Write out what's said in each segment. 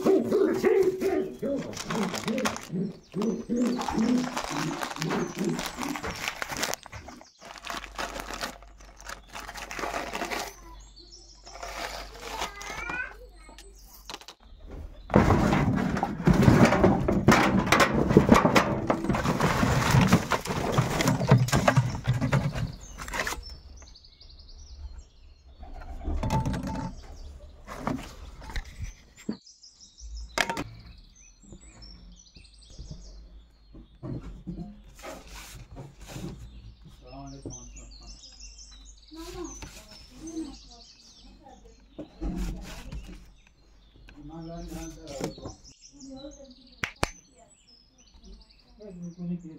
Oh, my God. Ni kunikie.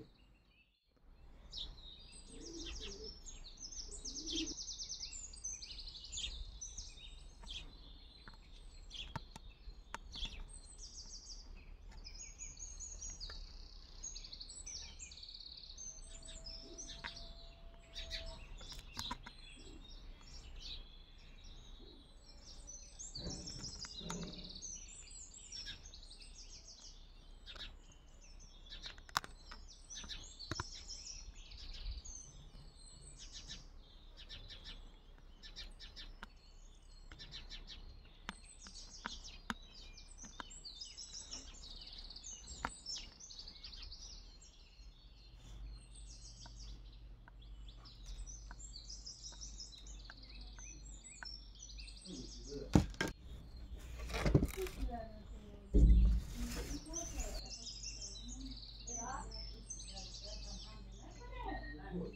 بود